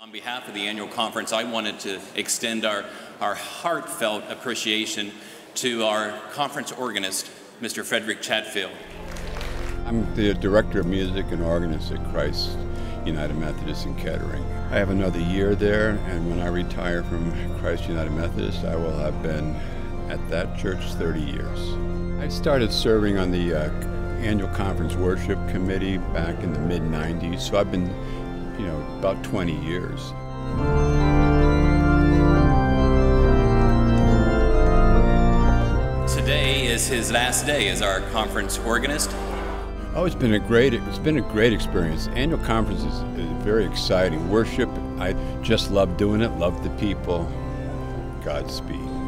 On behalf of the annual conference, I wanted to extend our, our heartfelt appreciation to our conference organist, Mr. Frederick Chatfield. I'm the director of music and organist at Christ United Methodist in Kettering. I have another year there, and when I retire from Christ United Methodist, I will have been at that church 30 years. I started serving on the uh, annual conference worship committee back in the mid 90s, so I've been you know, about 20 years. Today is his last day as our conference organist. Oh, it's been a great it's been a great experience. Annual conference is, is very exciting. Worship, I just love doing it. Love the people. Godspeed.